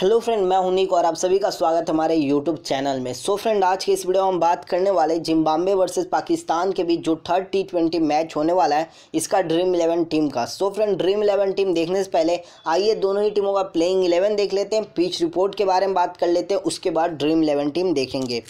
Hello friend, मैं हूँ निक और आप सभी का स्वागत हमारे यूट्यूब चैनल में। सो so फ्रेंड आज के इस वीडियो में हम बात करने वाले जिम्बाब्वे वर्सेस पाकिस्तान के बीच जो थर्ड टी ट्वेंटी मैच होने वाला है, इसका ड्रीम इलेवन टीम का। So friend Dream Eleven team देखने से पहले आइए दोनों ही टीमों का प्लेइंग इलेवन देख लेते हैं पिच रिपोर्ट के बारे में बात कर लेते हैं, उसके बाद ड्रीम इलेवन टीम देखेंगे।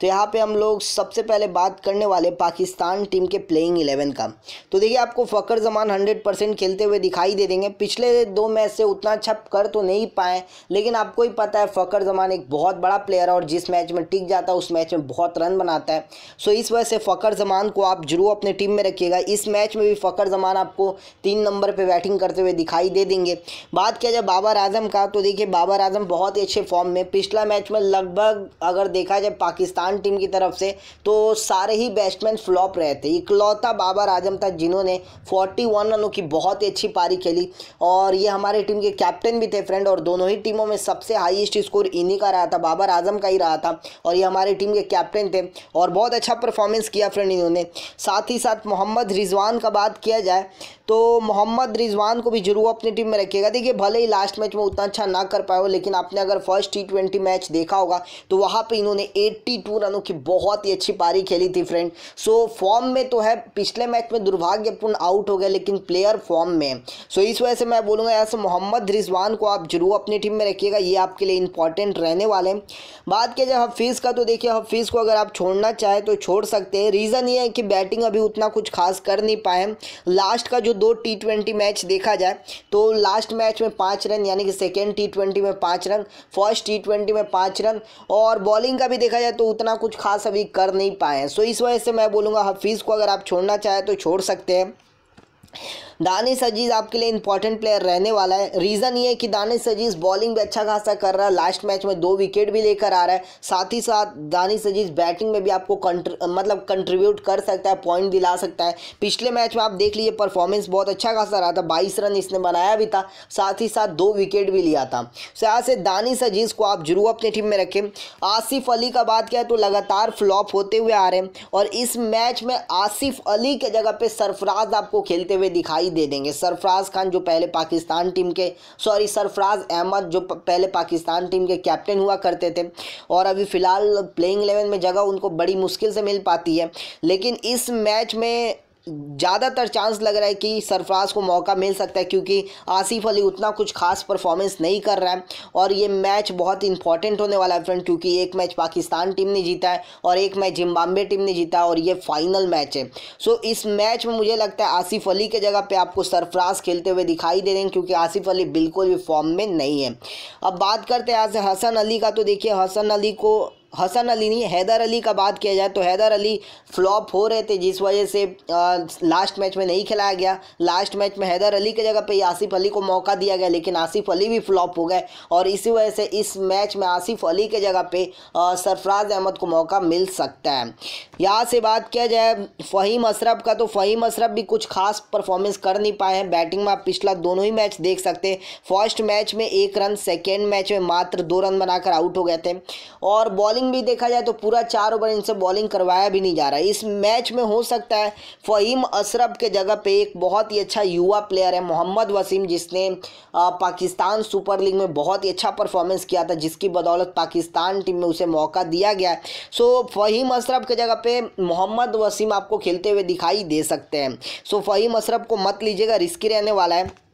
तो यहाँ पे हम लोग सबसे पहले बात करने वाले पाकिस्तान टीम के प्लेइंग इलेवन का। तो देखिए, आपको फ़कर जमान हंड्रेड परसेंट खेलते हुए दिखाई दे देंगे। पिछले दो मैच से उतना अच्छा कर तो नहीं पाए, लेकिन आपको ही पता है, फ़कर जमान एक बहुत बड़ा प्लेयर है और जिस मैच में टिक जाता है, उस मैच में बहुत रन बनाता है। सो इस वजह से फ़कर जमान को आप ज़रूर अपने टीम में रखिएगा। इस मैच में भी फ़कर जमान आपको तीन नंबर पर बैटिंग करते हुए दिखाई दे देंगे। बात किया जाए बाबर आज़म का तो देखिए बाबर आज़म बहुत ही अच्छे फॉर्म में पिछला मैच में लगभग अगर देखा जाए पाकिस्तान टीम की तरफ़ से तो सारे ही बैट्समैन फ्लॉप रहे थे। इकलौता बाबर आज़म था जिन्होंने 41 रनों की बहुत ही अच्छी पारी खेली। और ये हमारे टीम के कैप्टन भी थे फ्रेंड और दोनों ही टीमों में सबसे हाईएस्ट स्कोर इन्हीं का रहा था, बाबर आज़म का ही रहा था और ये हमारे टीम के कैप्टन थे और बहुत अच्छा परफॉर्मेंस किया फ्रेंड इन्होंने। साथ ही साथ मोहम्मद रिजवान का बात किया जाए तो मोहम्मद रिजवान को भी ज़रूर अपनी टीम में रखिएगा। देखिए, भले ही लास्ट मैच में उतना अच्छा ना कर पाए हो, लेकिन आपने अगर फ़र्स्ट टी ट्वेंटी मैच देखा होगा तो वहाँ पे इन्होंने 82 रनों की बहुत ही अच्छी पारी खेली थी फ्रेंड सो फॉर्म में तो है, पिछले मैच में दुर्भाग्यपूर्ण आउट हो गया, लेकिन प्लेयर फॉर्म में सो इस वजह से मैं बोलूँगा, यहाँ से मोहम्मद रिजवान को आप ज़रूर अपनी टीम में रखिएगा। ये आपके लिए इंपॉर्टेंट रहने वाले हैं। बात किया जाए हफीज़ का तो देखिए हफीज़ को अगर आप छोड़ना चाहें तो छोड़ सकते हैं। रीज़न ये है कि बैटिंग अभी उतना कुछ खास कर नहीं पाए लास्ट का जो दो टी मैच देखा जाए तो लास्ट मैच में पाँच रन, यानी कि सेकेंड टी में पाँच रन फ़र्स्ट टी में पाँच रन, और बॉलिंग का भी देखा जाए तो उतना कुछ खास अभी कर नहीं पाए सो इस वजह से मैं बोलूँगा हफीज़ को अगर आप छोड़ना चाहें तो छोड़ सकते हैं। दानिश अज़ीज़ आपके लिए इंपॉर्टेंट प्लेयर रहने वाला है। रीज़न ये है कि दानिश अज़ीज़ बॉलिंग भी अच्छा खासा कर रहा है। लास्ट मैच में दो विकेट भी लेकर आ रहा है। साथ ही साथ दानिश अज़ीज़ बैटिंग में भी आपको मतलब कंट्रीब्यूट कर सकता है पॉइंट दिला सकता है। पिछले मैच में आप देख लीजिए परफॉर्मेंस बहुत अच्छा खासा रहा था। बाईस रन इसने बनाया भी था। साथ ही साथ दो विकेट भी लिया था। यहाँ से दानिश अज़ीज़ को आप ज़रूर अपनी टीम में रखें। आसिफ अली का बात किया तो लगातार फ्लॉप होते हुए आ रहे हैं। और इस मैच में आसिफ अली के जगह पे सरफराज आपको खेलते हुए दिखाई दिखाई दे देंगे। सरफराज खान जो पहले पाकिस्तान टीम के सॉरी सरफराज अहमद जो पहले पाकिस्तान टीम के कैप्टन हुआ करते थे। और अभी फ़िलहाल प्लेइंग एलेवन में जगह उनको बड़ी मुश्किल से मिल पाती है। लेकिन इस मैच में ज़्यादातर चांस लग रहा है कि सरफराज को मौका मिल सकता है क्योंकि आसिफ अली उतना कुछ खास परफॉर्मेंस नहीं कर रहा है। और ये मैच बहुत इंपॉर्टेंट होने वाला है फ्रेंड क्योंकि एक मैच पाकिस्तान टीम ने जीता है और एक मैच जिम्बाब्वे टीम ने जीता है और ये फाइनल मैच है। सो इस मैच में मुझे लगता है आसिफ अली के जगह पर आपको सरफराज खेलते हुए दिखाई दे रहे हैं, क्योंकि आसिफ अली बिल्कुल भी फॉर्म में नहीं है। अब बात करते हैं यहाँ हसन अली का तो देखिए हसन अली को हसन अली नहीं हैदर अली का बात किया जाए तो हैदर अली फ्लॉप हो रहे थे जिस वजह से आ, लास्ट मैच में नहीं खिलाया गया। लास्ट मैच में हैदर अली की जगह पे आसिफ अली को मौका दिया गया लेकिन आसिफ अली भी फ्लॉप हो गए। और इसी वजह से इस मैच में आसिफ अली के जगह पे सरफराज अहमद को मौका मिल सकता है। यहाँ से बात किया जाए फ़हीम अशरफ का तो फ़हीम अशरफ भी कुछ खास परफॉर्मेंस कर नहीं पाए हैं। बैटिंग में आप पिछला दोनों ही मैच देख सकते हैं। फ़र्स्ट मैच में एक रन सेकेंड मैच में मात्र दो रन बनाकर आउट हो गए थे। और बॉलिंग बॉलिंग भी देखा जाए तो पूरा चार ओवर इनसे बॉलिंग करवाया भी नहीं जा रहा है। इस मैच में हो सकता है फ़हीम अशरफ के जगह पे एक बहुत ही अच्छा युवा प्लेयर है, मोहम्मद वसीम, जिसने पाकिस्तान सुपर लीग में बहुत ही अच्छा परफॉर्मेंस किया था, जिसकी बदौलत पाकिस्तान टीम में उसे मौका दिया गया है। सो, फ़हीम अशरफ के जगह पे मोहम्मद वसीम आपको खेलते हुए दिखाई दे सकते हैं। सो, फ़हीम अशरफ को मत लीजिएगा, रिस्की रहने वाला है।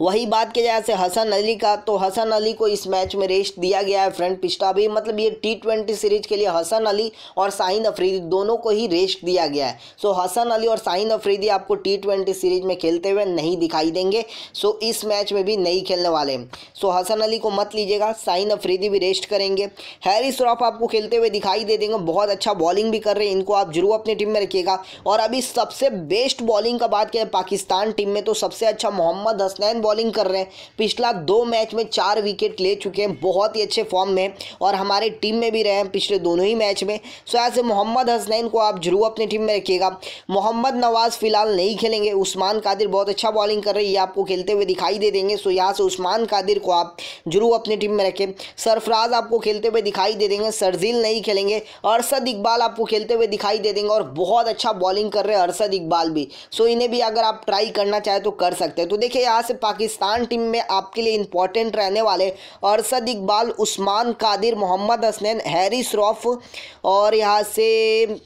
वही बात की जाए से हसन अली का तो हसन अली को इस मैच में रेस्ट दिया गया है फ्रेंड पिछला भी। मतलब ये टी ट्वेंटी सीरीज़ के लिए हसन अली और साइन अफरीदी दोनों को ही रेस्ट दिया गया है। सो हसन अली और साइन अफरीदी आपको टी ट्वेंटी सीरीज़ में खेलते हुए नहीं दिखाई देंगे। सो इस मैच में भी नहीं खेलने वाले। सो हसन अली को मत लीजिएगा, साइन अफरीदी भी रेस्ट करेंगे। हैरी श्रॉफ आपको खेलते हुए दिखाई दे देंगे, बहुत अच्छा बॉलिंग भी कर रहे हैं। इनको आप ज़रूर अपनी टीम में रखिएगा। और अभी सबसे बेस्ट बॉलिंग का बात करें, पाकिस्तान टीम में तो सबसे अच्छा मोहम्मद हसनैन बॉलिंग कर रहे हैं। पिछला दो मैच में चार विकेट ले चुके हैं, बहुत ही अच्छे फॉर्म में और हमारे टीम में भी रहे हैं पिछले दोनों ही मैच में। सो ऐसे मोहम्मद हसनैन को आप ज़रूर अपनी टीम में रखिएगा। मोहम्मद नवाज़ फ़िलहाल नहीं खेलेंगे। उस्मान कादिर बहुत अच्छा बॉलिंग कर रहे हैं। आपको खेलते हुए दिखाई दे देंगे। सो यहाँ से उस्मान कादिर को आप ज़रूर अपनी टीम में रखें। सरफराज आपको खेलते हुए दिखाई दे देंगे। सरजील नहीं खेलेंगे। अरसद इकबाल आपको खेलते हुए दिखाई दे देंगे और बहुत अच्छा बॉलिंग कर रहे हैं अरसद इकबाल भी। सो इन्हें भी अगर आप ट्राई करना चाहें तो कर सकते हैं। तो देखिए, यहाँ से पाकिस्तान टीम में आपके लिए इंपॉर्टेंट रहने वाले अरसद इकबाल उस्मान कादिर, मोहम्मद हसनैन, हैरिस रॉफ और यहाँ से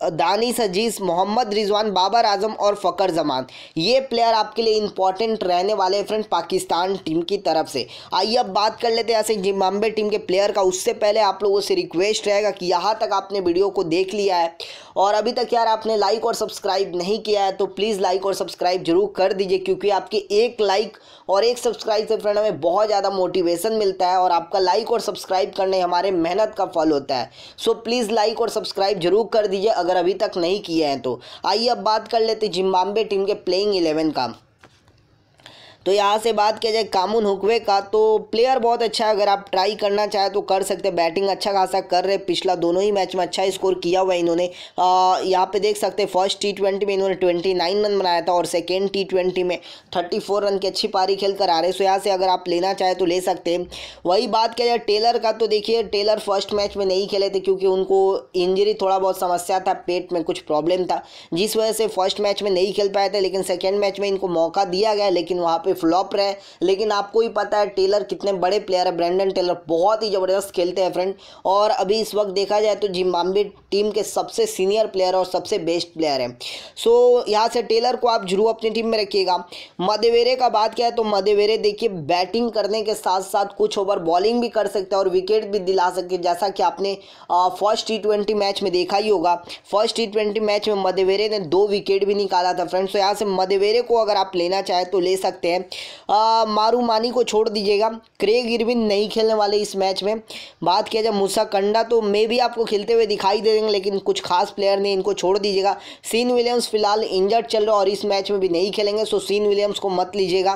दानिश अज़ीज़ मोहम्मद रिजवान, बाबर आज़म और फ़कर जमान। ये प्लेयर आपके लिए इंपॉर्टेंट रहने वाले हैं फ्रेंड पाकिस्तान टीम की तरफ़ से। आइए अब बात कर लेते हैं ऐसे जिम्बाब्वे टीम के प्लेयर का। उससे पहले आप लोगों से रिक्वेस्ट रहेगा कि यहाँ तक आपने वीडियो को देख लिया है। और अभी तक यार आपने लाइक और सब्सक्राइब नहीं किया है तो प्लीज़ लाइक और सब्सक्राइब ज़रूर कर दीजिए, क्योंकि आपके एक लाइक और एक सब्सक्राइब से फ्रेंड हमें बहुत ज़्यादा मोटिवेशन मिलता है और आपका लाइक और सब्सक्राइब करने हमारे मेहनत का फल होता है। सो प्लीज़ लाइक और सब्सक्राइब ज़रूर कर दीजिए। अगर अभी तक नहीं किए हैं तो। आइए अब बात कर लेते जिम्बाब्वे टीम के प्लेइंग इलेवन का। तो यहाँ से बात किया जाए कामून हुकवे का तो प्लेयर बहुत अच्छा है, अगर आप ट्राई करना चाहें तो कर सकते हैं। बैटिंग अच्छा खासा कर रहे पिछला दोनों ही मैच में अच्छा स्कोर किया हुआ इन्होंने। यहाँ पे देख सकते हैं फ़र्स्ट टी ट्वेंटी में इन्होंने ट्वेंटी नाइन रन बनाया था और सेकेंड टी ट्वेंटी में थर्टी फोर रन की अच्छी पारी खेल कर आ रहे सो यहाँ से अगर आप लेना चाहें तो ले सकते हैं। वही बात किया जाए टेलर का तो देखिए टेलर फ़र्स्ट मैच में नहीं खेले थे क्योंकि उनको इंजरी थोड़ा बहुत समस्या था, पेट में कुछ प्रॉब्लम था। जिस वजह से फ़र्स्ट मैच में नहीं खेल पाए थे, लेकिन सेकेंड मैच में इनको मौका दिया गया, लेकिन वहाँ पर फ्लॉप रहे लेकिन आपको ही पता है, टेलर कितने बड़े प्लेयर है। ब्रेंडन टेलर बहुत ही ज़बरदस्त खेलते हैं फ्रेंड और अभी इस वक्त देखा जाए तो जिम्बाब्वे टीम के सबसे सीनियर प्लेयर और सबसे बेस्ट प्लेयर है। सो यहाँ से टेलर को आप ज़रूर अपनी टीम में रखिएगा। मदेवेरे का बात किया है तो मदेवेरे देखिए बैटिंग करने के साथ साथ कुछ ओवर बॉलिंग भी कर सकते हैं और विकेट भी दिला सकते जैसा कि आपने फ़र्स्ट टी मैच में देखा ही होगा। फ़र्स्ट टी मैच में मदेवेरे ने दो विकेट भी निकाला था फ्रेंड्स तो यहाँ से मदेवेरे को अगर आप लेना चाहें तो ले सकते हैं। मारू मानी को छोड़ दीजिएगा। क्रेग इरविन नहीं खेलने वाले इस मैच में। बात किया जाए मूसा कंडा तो मे भी आपको खेलते हुए दिखाई दे देंगे लेकिन कुछ खास प्लेयर ने इनको छोड़ दीजिएगा। सीन विलियम्स फ़िलहाल इंजर्ड चल रहा और इस मैच में भी नहीं खेलेंगे सो सीन विलियम्स को मत लीजिएगा।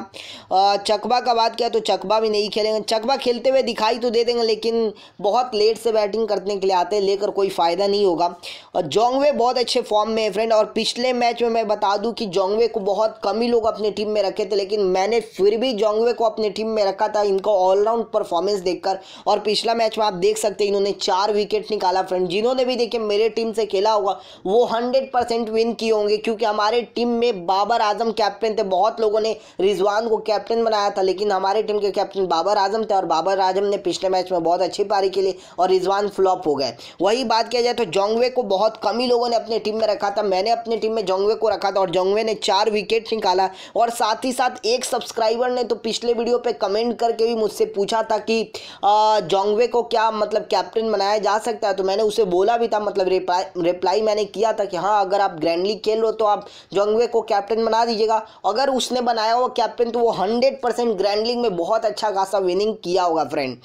चकबा का बात किया तो चकबा भी नहीं खेलेंगे। चकबा खेलते हुए दिखाई तो दे देंगे, लेकिन बहुत लेट से बैटिंग करने के लिए आते हैं, लेकर कोई फ़ायदा नहीं होगा। और जोंगवे बहुत अच्छे फॉर्म में है फ्रेंड और पिछले मैच में मैं बता दूँ कि जोंगवे को बहुत कम ही लोग अपनी टीम में रखे थे, लेकिन मैंने फिर भी जोंगवे को अपनी टीम में रखा था। इनको ऑलराउंड परफॉर्मेंस देखकर। और पिछला मैच में आप देख सकते हैं, इन्होंने चार विकेट निकाला फ्रेंड जिन्होंने भी देखिए, मेरे टीम से खेला होगा, वो हंड्रेड परसेंट विन किए होंगे, क्योंकि हमारे टीम में बाबर आज़म कैप्टन थे। बहुत लोगों ने रिजवान को कैप्टन बनाया था, लेकिन हमारे टीम के कैप्टन बाबर आज़म थे और बाबर आज़म ने पिछले मैच में बहुत अच्छी पारी लिए और रिजवान फ्लॉप हो गए। वही बात किया जाए तो जोंगवे को बहुत कम ही लोगों ने अपने टीम में रखा था। मैंने अपनी टीम में जोंगवे को रखा था और जोंगवे ने चार विकेट निकाला और साथ ही साथ एक सब्सक्राइबर ने तो पिछले वीडियो पे कमेंट करके भी मुझसे पूछा था कि जोंगवे को क्या मतलब कैप्टन बनाया जा सकता है? तो मैंने उसे बोला भी था मतलब रिप्लाई रिप्लाई मैंने किया था कि हाँ अगर आप ग्रैंड लीग खेल लो तो आप जोंगवे को कैप्टन बना दीजिएगा। अगर उसने बनाया हुआ कैप्टन तो वो हंड्रेड परसेंट ग्रैंड लीग में बहुत अच्छा खासा विनिंग किया होगा फ्रेंड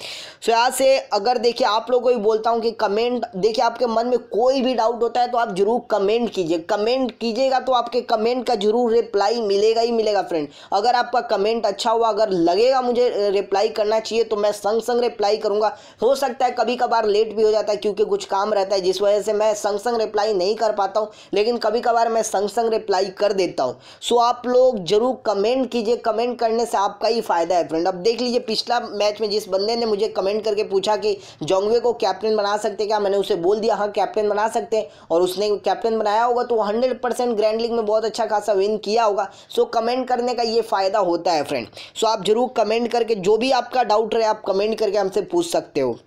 सो यहाँ से अगर देखिए, आप लोगों को भी बोलता हूँ कि कमेंट देखिए, आपके मन में कोई भी डाउट होता है तो आप ज़रूर कमेंट कीजिए। कमेंट कीजिएगा तो आपके कमेंट का ज़रूर रिप्लाई मिलेगा ही मिलेगा फ्रेंड अगर आपका कमेंट अच्छा हुआ, अगर लगेगा मुझे रिप्लाई करना चाहिए तो मैं संग संग रिप्लाई करूँगा। हो सकता है कभी कभार लेट भी हो जाता है, क्योंकि कुछ काम रहता है, जिस वजह से मैं संग संग रिप्लाई नहीं कर पाता हूँ, लेकिन कभी कभार मैं संग संग रिप्लाई कर देता हूँ। सो आप लोग ज़रूर कमेंट कीजिए। कमेंट करने से आपका ही फ़ायदा है फ्रेंड अब देख लीजिए, पिछला मैच में जिस बंदे ने मुझे कमेंट करके पूछा कि, जोंगवे को कैप्टन बना सकते क्या? मैंने उसे बोल दिया हाँ कैप्टन बना सकते हैं। और उसने कैप्टन बनाया होगा तो हंड्रेड परसेंट ग्रैंड लीग में बहुत अच्छा खासा विन किया होगा। सो कमेंट करने का ये फ़ायदा होता है फ्रेंड सो आप ज़रूर कमेंट करके, जो भी आपका डाउट रहे, आप कमेंट करके हमसे पूछ सकते हो.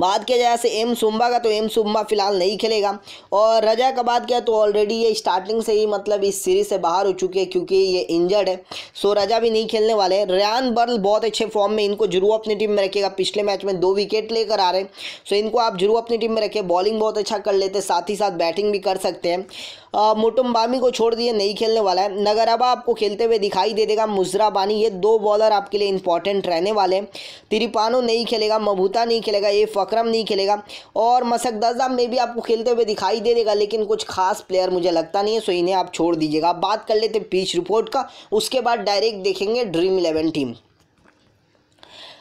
बात किया जाए ऐसे एम सुम्बा का तो एम सुम्बा फ़िलहाल नहीं खेलेगा। और रजा का बात किया तो ऑलरेडी ये स्टार्टिंग से ही मतलब इस सीरीज़ से बाहर हो चुके हैं क्योंकि ये इंजर्ड है। सो रजा भी नहीं खेलने वाले हैं। रयान बर्ल बहुत अच्छे फॉर्म में इनको ज़रूर अपनी टीम में रखेगा। पिछले मैच में दो विकेट लेकर आ रहे सो इनको आप ज़रूर अपनी टीम में रखें बॉलिंग बहुत अच्छा कर लेते साथ ही साथ बैटिंग भी कर सकते हैं। मोटुम्बामी को छोड़ दिए, नहीं खेलने वाला है। नगराबा आपको खेलते हुए दिखाई दे देगा। मुजराबानी, ये दो बॉलर आपके लिए इंपॉर्टेंट रहने वाले हैं। तिरिपानो नहीं खेलेगा। मबूता नहीं खेलेगा। ये फ़क्रम नहीं खेलेगा। और मसकदजा में भी आपको खेलते हुए दिखाई दे देगा, लेकिन कुछ खास प्लेयर मुझे लगता नहीं है, सो इन्हें आप छोड़ दीजिएगा। बात कर लेते पीच रिपोर्ट का, उसके बाद डायरेक्ट देखेंगे ड्रीम इलेवन टीम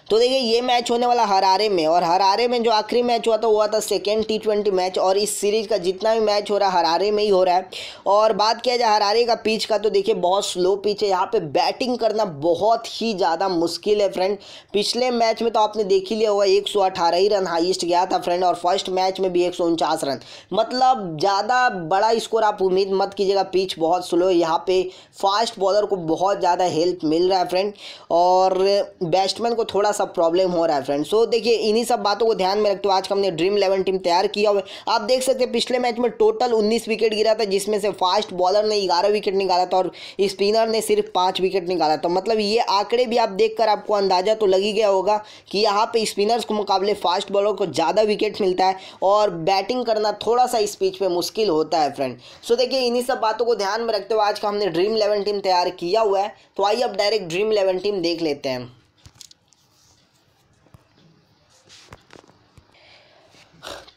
तो देखिए, ये मैच होने वाला हरारे में और हरारे में जो आखिरी मैच हुआ था, वो हुआ था सेकेंड टी ट्वेंटी मैच और इस सीरीज़ का जितना भी मैच हो रहा है, हरारे में ही हो रहा है। और बात किया जाए हरारे का पिच का तो देखिए, बहुत स्लो पिच है। यहाँ पे बैटिंग करना बहुत ही ज़्यादा मुश्किल है फ्रेंड पिछले मैच में तो आपने देख ही लिया हुआ एक सौ अठारह ही रन हाइस्ट गया था फ्रेंड और फ़र्स्ट मैच में भी एक सौ उनचास रन। मतलब ज़्यादा बड़ा स्कोर आप उम्मीद मत कीजिएगा पिच बहुत स्लो है। यहाँ पे फास्ट बॉलर को बहुत ज़्यादा हेल्प मिल रहा है फ्रेंड और बैट्समैन को थोड़ा सा प्रॉब्लम हो रहा है फ्रेंड सो देखिए, इन्हीं सब बातों को ध्यान में रखते हुए आज का हमने ड्रीम इलेवन टीम तैयार किया हुआ आप देख सकते हैं, पिछले मैच में टोटल उन्नीस विकेट गिरा था, जिसमें से फास्ट बॉलर ने ग्यारह विकेट निकाला था और स्पिनर ने सिर्फ़ पाँच विकेट निकाला था। मतलब ये आंकड़े भी आप देख आपको अंदाज़ा तो लग गया होगा कि यहाँ पे स्पिनर्स के मुकाबले फास्ट बॉलर को ज़्यादा विकेट मिलता है और बैटिंग करना थोड़ा सा इस पिच पे मुश्किल होता है फ्रेंड सो देखिए, इन्हीं सब बातों को ध्यान में रखते हुए आज का हमने ड्रीम इलेवन टीम तैयार किया हुआ है। तो आइए अब डायरेक्ट ड्रीम इलेवन टीम देख लेते हैं।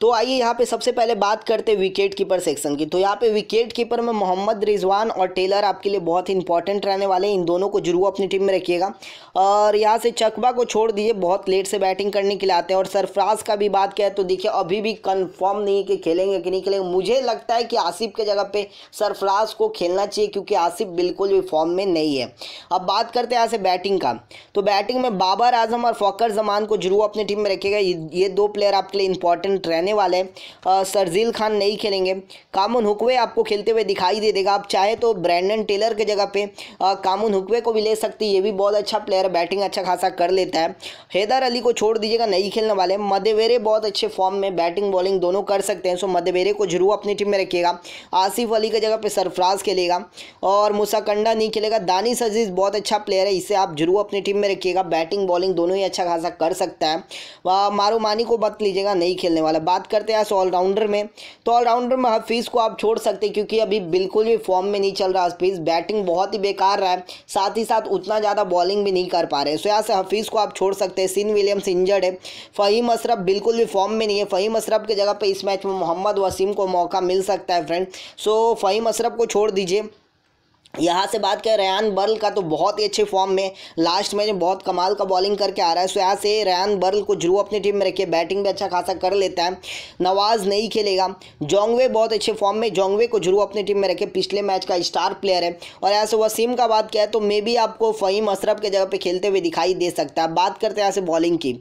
तो आइए यहाँ पे सबसे पहले बात करते विकेट कीपर सेक्शन की। तो यहाँ पे विकेट कीपर में मोहम्मद रिजवान और टेलर आपके लिए बहुत ही इंपॉर्टेंट रहने वाले हैं। इन दोनों को ज़रूर अपनी टीम में रखिएगा। और यहाँ से चकबा को छोड़ दीजिए बहुत लेट से बैटिंग करने के लिए आते हैं। और सरफराज का भी बात किया तो देखिए, अभी भी कन्फर्म नहीं है कि खेलेंगे कि नहीं खेलेंगे। मुझे लगता है कि आसिफ के जगह पर सरफराज को खेलना चाहिए, क्योंकि आसिफ बिल्कुल भी फॉर्म में नहीं है। अब बात करते हैं यहाँ से बैटिंग का। तो बैटिंग में बाबर आज़म और फ़कर जमान को ज़रूर अपनी टीम में रखिएगा। ये दो प्लेयर आपके लिए इंपॉर्टेंट रहने आने वाले हैं। सरजील खान नहीं खेलेंगे। कामुन हुकवे आपको खेलते हुए दिखाई दे देगा। आप चाहे तो ब्रैंडन टेलर के जगह पे कामुन हुकवे को भी ले सकती है। ये भी बहुत अच्छा प्लेयर बैटिंग अच्छा खासा कर लेता है। हैदर अली को छोड़ दीजिएगा, नहीं खेलने वाले मध्यवेरे बहुत अच्छे फॉर्म में बैटिंग बॉलिंग दोनों कर सकते हैं। सो मध्यवेरे को ज़रूर अपनी टीम में रखिएगा। आसिफ अली के जगह पर सरफराज खेलेगा। और मुसाकंडा नहीं खेलेगा। दानिश अज़ीज़ बहुत अच्छा प्लेयर है। इसे आप ज़रूर अपनी टीम में रखिएगा। बैटिंग बॉलिंग दोनों ही अच्छा खासा कर सकता है। मारूमानी को मत लीजिएगा। नहीं खेलने वाला। बात बात करते हैं ऑलराउंडर में। तो ऑलराउंडर में हफीज़ को आप छोड़ सकते हैं, क्योंकि अभी बिल्कुल भी फॉर्म में नहीं चल रहा हफीज़। बैटिंग बहुत ही बेकार रहा है, साथ ही साथ उतना ज़्यादा बॉलिंग भी नहीं कर पा रहे। सो यहाँ से हफीज़ को आप छोड़ सकते हैं। सिन विलियम्स इंजर्ड है। फ़हीम अशरफ बिल्कुल भी फॉर्म में नहीं है। फ़हीम अशरफ की जगह पर इस मैच में मोहम्मद वसीम को मौका मिल सकता है फ्रेंड सो फ़हीम अशरफ को छोड़ दीजिए। यहाँ से बात करें रयान बर्ल का तो बहुत ही अच्छे फॉर्म में लास्ट मैच में बहुत कमाल का बॉलिंग करके आ रहा है। सो यहाँ से रयान बर्ल को ज़रूर अपनी टीम में रखिए। बैटिंग भी अच्छा खासा कर लेता है। नवाज़ नहीं खेलेगा। जोंगवे बहुत अच्छे फॉर्म में, जोंगवे को ज़रूर अपनी टीम में रखे पिछले मैच का स्टार प्लेयर है। और यहाँ से वसीम का बात किया तो मे भी आपको फ़हीम अशरफ के जगह पर खेलते हुए दिखाई दे सकता है। बात करते हैं यहाँ से बॉलिंग की।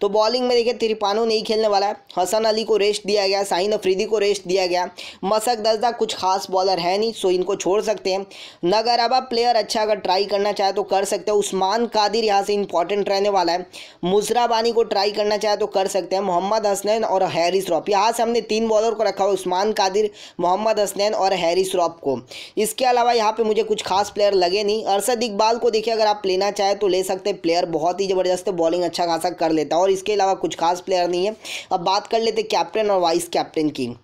तो बॉलिंग में देखिए, तिरपानो नहीं खेलने वाला है। हसन अली को रेस्ट दिया गया, साइन अफरीदी को रेस्ट दिया गया। मसक दजदा कुछ खास बॉलर है नहीं सो इनको छोड़ सकते हैं। नगर, अब आप प्लेयर अच्छा अगर ट्राई करना चाहे तो कर सकते हैं। उस्मान कादिर यहाँ से इंपॉर्टेंट रहने वाला है। मुजराबानी को ट्राई करना चाहे तो कर सकते हैं। मोहम्मद हसनैन और हैरिस रॉप। यहाँ से हमने तीन बॉलर को रखा हुआ उस्मान कादिर, मोहम्मद हसनैन और हैरिस रॉप को। इसके अलावा यहाँ पे मुझे कुछ खास प्लेयर लगे नहीं। अरसद इकबाल को देखिए, अगर आप लेना चाहें तो ले सकते हैं। प्लेयर बहुत ही ज़बरदस्त बॉलिंग अच्छा खासा कर लेता है। और इसके अलावा कुछ खास प्लेयर नहीं है। अब बात कर लेते कैप्टन और वाइस कैप्टन की।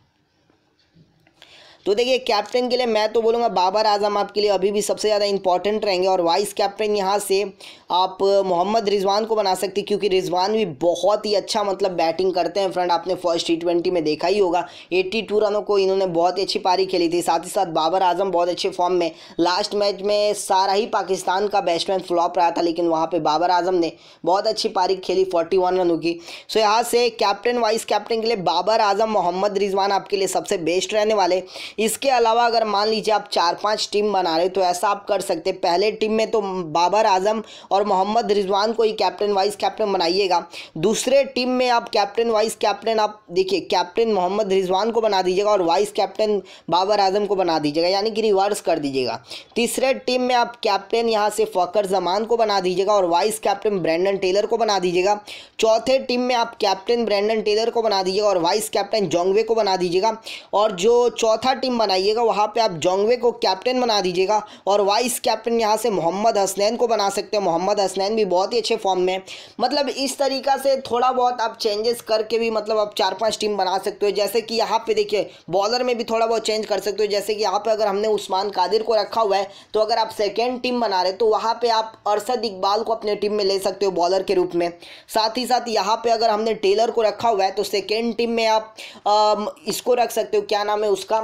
तो देखिए कैप्टन के लिए मैं तो बोलूँगा बाबर आज़म आपके लिए अभी भी सबसे ज़्यादा इंपॉर्टेंट रहेंगे और वाइस कैप्टन यहाँ से आप मोहम्मद रिजवान को बना सकते क्योंकि रिजवान भी बहुत ही अच्छा मतलब बैटिंग करते हैं फ्रेंड आपने फ़र्स्ट टी ट्वेंटी में देखा ही होगा एट्टी टू रनों को इन्होंने बहुत अच्छी पारी खेली थी। साथ ही साथ बाबर आज़म बहुत अच्छे फॉर्म में लास्ट मैच में सारा ही पाकिस्तान का बैट्समैन फ्लॉप रहा था, लेकिन वहाँ पर बाबर आज़म ने बहुत अच्छी पारी खेली फोर्टी रनों की। सो यहाँ से कैप्टन वाइस कैप्टन के लिए बाबर आज़म, मोहम्मद रिजवान आपके लिए सबसे बेस्ट रहने वाले। इसके अलावा अगर मान लीजिए आप चार पाँच टीम बना रहे तो ऐसा आप कर सकते हैं। पहले टीम में तो बाबर आज़म और मोहम्मद रिजवान को ही कैप्टन वाइस कैप्टन बनाइएगा। दूसरे टीम में आप कैप्टन वाइस कैप्टन आप देखिए कैप्टन मोहम्मद रिजवान को बना दीजिएगा और वाइस कैप्टन बाबर आज़म को बना दीजिएगा, यानी कि रिवर्स कर दीजिएगा। तीसरे टीम में आप कैप्टन यहाँ से फ़कर जमान को बना दीजिएगा और वाइस कैप्टन ब्रैंडन टेलर को बना दीजिएगा। चौथे टीम में आप कैप्टन ब्रैंडन टेलर को बना दीजिएगा और वाइस कैप्टन जोंगवे को बना दीजिएगा। और जो चौथा टीम बनाइएगा, वहाँ पे आप जोंगवे को कैप्टन बना दीजिएगा और वाइस कैप्टन यहाँ से मोहम्मद हसनैन को बना सकते हैं। मोहम्मद हसनैन भी बहुत ही अच्छे फॉर्म में मतलब इस तरीका से थोड़ा बहुत आप चेंजेस करके भी मतलब आप चार पाँच टीम बना सकते हो। जैसे कि यहाँ पे देखिए बॉलर में भी थोड़ा बहुत चेंज कर सकते हो। जैसे कि यहाँ पे अगर हमने उस्मान कादिर को रखा हुआ है तो अगर आप सेकेंड टीम बना रहे तो वहाँ पर आप अरसद इकबाल को अपने टीम में ले सकते हो बॉलर के रूप में। साथ ही साथ यहाँ पर अगर हमने टेलर को रखा हुआ है तो सेकेंड टीम में आप इसको रख सकते हो। क्या नाम है उसका?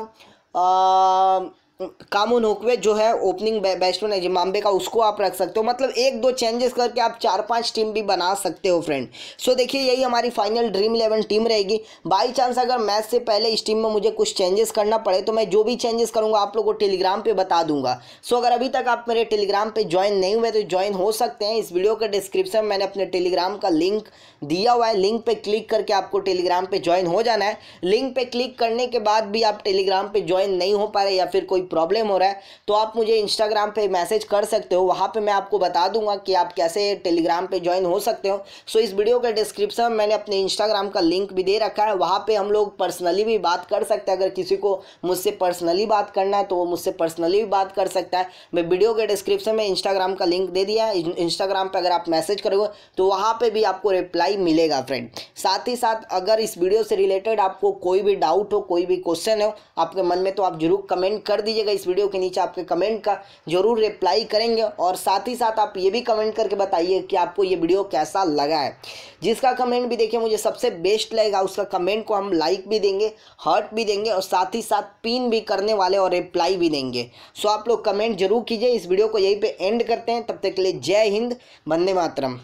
Um, कामू नोकवे जो है ओपनिंग बैट्समैन है जिम्बाब्वे का, उसको आप रख सकते हो। मतलब एक दो चेंजेस करके आप चार पाँच टीम भी बना सकते हो फ्रेंड सो देखिए, यही हमारी फाइनल ड्रीम इलेवन टीम रहेगी। बाई चांस अगर मैच से पहले इस टीम में मुझे कुछ चेंजेस करना पड़े तो मैं जो भी चेंजेस करूँगा, आप लोगों को टेलीग्राम पे बता दूँगा। सो अगर अभी तक आप मेरे टेलीग्राम पे ज्वाइन नहीं हुए तो ज्वाइन हो सकते हैं। इस वीडियो के डिस्क्रिप्शन में मैंने अपने टेलीग्राम का लिंक दिया हुआ है। लिंक पे क्लिक करके आपको टेलीग्राम पे ज्वाइन हो जाना है। लिंक पे क्लिक करने के बाद भी आप टेलीग्राम पे ज्वाइन नहीं हो पा रहे, या फिर कोई प्रॉब्लम हो रहा है तो आप मुझे इंस्टाग्राम पे मैसेज कर सकते हो। वहाँ पे मैं आपको बता दूँगा कि आप कैसे टेलीग्राम पे ज्वाइन हो सकते हो। सो इस वीडियो के डिस्क्रिप्शन में मैंने अपने इंस्टाग्राम का लिंक भी दे रखा है। वहाँ पर हम लोग पर्सनली भी बात कर सकते हैं। अगर किसी को मुझसे पर्सनली बात करना है तो वो मुझसे पर्सनली भी बात कर सकता है। मैं वीडियो के डिस्क्रिप्शन में इंस्टाग्राम का लिंक दे दिया इंस्टाग्राम पर अगर आप मैसेज करोगे तो वहाँ पर भी आपको रिप्लाई मिलेगा फ्रेंड साथ ही साथ, अगर इस वीडियो से रिलेटेड आपको कोई भी डाउट हो, कोई भी क्वेश्चन हो, आपके मन में तो आप ज़रूर कमेंट कर दीजिएगा इस वीडियो के नीचे आपके कमेंट का, ज़रूर रिप्लाई करेंगे और साथ ही साथ आप ये भी कमेंट करके बताइए कि आपको ये वीडियो कैसा लगा है। जिसका कमेंट भी देखिए, मुझे सबसे बेस्ट लगेगा, उसका कमेंट को हम लाइक भी देंगे हर्ट भी देंगे और साथ ही साथ पिन भी करने वाले और रिप्लाई भी देंगे। सो आप लोग कमेंट ज़रूर कीजिए, इस वीडियो को यहीं पे एंड करते हैं। तब तक के लिए जय हिंद, वंदे मातरम।